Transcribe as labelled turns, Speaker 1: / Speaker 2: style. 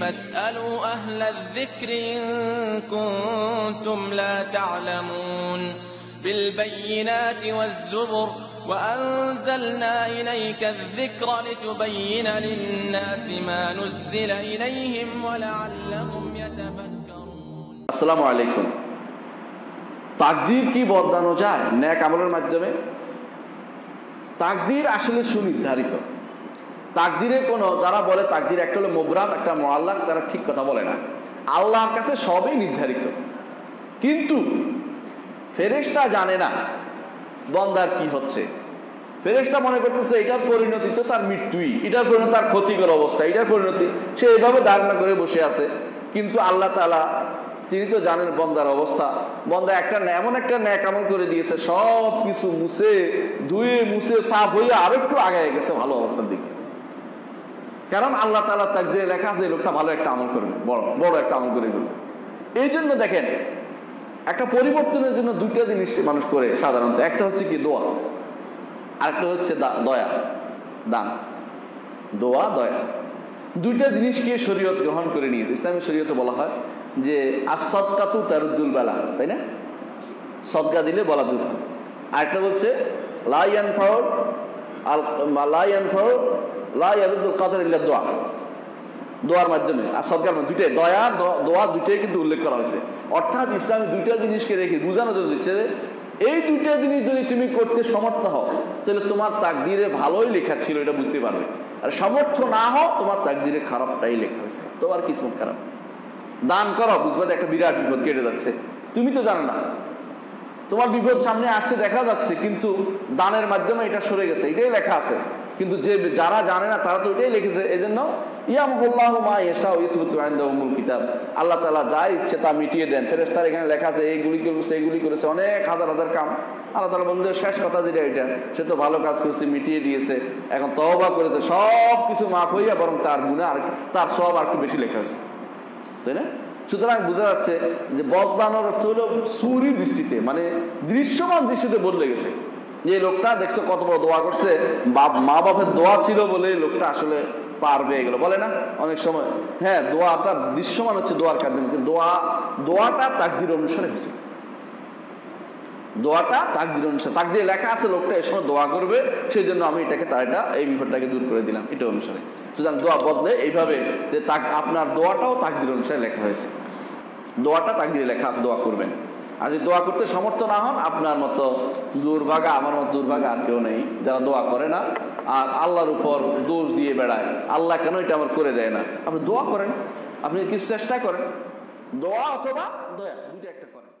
Speaker 1: فاسألوا أهل الذكر إن كنتم لا تعلمون بالبينات والزبر وأنزلنا إليك الذكر لتبين للناس ما نزل إليهم ولعلهم يتفكرون
Speaker 2: আসসালামু আলাইকুম তাকদির কি বদলানো যায় ন্যাক আমলের মাধ্যমে তাকদির আসলে সুনির্ধারিত তাকদিরের কোনো, যারা বলে তাকদির একটা হলো মোবরাম একটা মোয়াল্লাক তারা ঠিক কথা বলে না। আল্লাহর কাছে সবই নির্ধারিত। কিন্তু ফেরেশতা জানে না বন্দার কি হচ্ছে। ফেরেশতা মনে করতেছে, এটার পরিণতি তো তার মৃত্যুই, এটার পরিণতি তার ক্ষতিকর অবস্থা, এটার পরিণতি সে এভাবে ধারণা করে বসে আছে। কিন্তু আল্লাহ তালা তিনি তো জানেন বন্দার অবস্থা। বন্দা একটা এমন একটা ন্যাক আমল করে দিয়েছে সব কিছু মুছে, ধুয়ে, মুছে, সাফ হয়ে আরও একটু আগায় গেছে ভালো অবস্থার দিকে। কারণ আল্লাহ তালা তাকদিরে লেখা আছে লোকটা ভালো একটা আমল করবে, বড় বড় একটা আমল করে ফেলবে। এই জন্য দেখেন, একটা পরিবর্তনের জন্য দুইটা জিনিস মানুষ করে সাধারণত। একটা হচ্ছে কি, দোয়া। আরেকটা হচ্ছে দয়া, দান। দোয়া, দয়া। দুইটা জিনিসকে শরীয়ত গ্রহণ করে নিয়েছে। ইসলামী শরীয়তে বলা হয় যে আর সৎকা আসদকাতু তারুদ্দুল বেলা, তাই না? সদকা দিলে বলা দূর হয়। আরেকটা বলছে লাইয়ান ফাউর দোয়া। দোয়ার মাধ্যমে। আর সদকার দুইটাই দয়া দোয়া দুইটাই কিন্তু উল্লেখ করা হয়েছে। অর্থাৎ ইসলামী দুইটা জিনিসকে রেখে বোঝানোর জন্য দিচ্ছে এই দুইটা জিনিস যদি তুমি করতে সমর্থ হও, তাহলে তোমার তাকদিরে ভালোই লেখা ছিল, এটা বুঝতে পারবে। আর সমর্থ না হও, তোমার তাকদিরে খারাপটাই লেখা হয়েছে। তোমার কিসমত খারাপ। দান করো, বুঝবে একটা বিরাট বিপদ কেটে যাচ্ছে। তুমি তো জানো না। তোমার বিপদ সামনে আসছে, দেখা যাচ্ছে, কিন্তু দানের মাধ্যমে এটা সরে গেছে, এটাই লেখা আছে। কিন্তু যে যারা জানে না, তারা তো এটাই লিখেছে এই জন্য মা ইয়েশা ইসমুতু কিতাব। আল্লাহ তাআলা যা ইচ্ছে তা মিটিয়ে দেন। ফেরেশতার এখানে লেখা আছে, এইগুলি করেছে এইগুলি করেছে অনেক হাজার হাজার কাম। আল্লাহ তাআলা বন্ধু শেষ কথা যেটা এটা, সে তো ভালো কাজ করেছে, মিটিয়ে দিয়েছে, এখন তওবা করেছে সব কিছু মাফ হইয়া বরং তার গুণা আর তার সব আর একটু বেশি লেখা আছে। তাই না? সুতরাং বোঝা যাচ্ছে যে বদলানোর অর্থ হলো সুরি দৃষ্টিতে মানে দৃশ্যমান দৃষ্টিতে বদলে গেছে। যে লোকটা, দেখছ কত বড় দোয়া করছে, বাপ, মা বাপের দোয়া ছিল বলে লোকটা আসলে পার হয়ে গেল, বলে না? অনেক সময় হ্যাঁ দোয়াটা দৃশ্যমান হচ্ছে দোয়ার কারণে দোয়া, দোয়াটা তাকদির অনুসারে হয়েছে। দোয়াটা তাকদির অনুসারে। তাকদিরে লেখা আছে, লোকটা এই সময় দোয়া করবে সেই জন্য আমি এটাকে তার এটা, এই বিপদটাকে দূর করে দিলাম, এটা অনুসারে। সুতরাং দোয়া বদলে এইভাবে যে তাক, আপনার দোয়াটাও তাকদির অনুসারে লেখা হয়েছে। দোয়াটা তাকদিরে লেখা আছে, দোয়া করবেন। আর যদি দোয়া করতে সমর্থ না হন, আপনার মতো দুর্ভাগা, আমার মতো দুর্ভাগা আর কেউ নেই, যারা দোয়া করে না, আর আল্লাহর উপর দোষ দিয়ে বেড়ায়, আল্লাহ কেন এটা আমার করে দেয় না? আপনি দোয়া করেন, আপনি কিছু চেষ্টা করেন। দোয়া অথবা দয়া, দুইটা একটা করেন।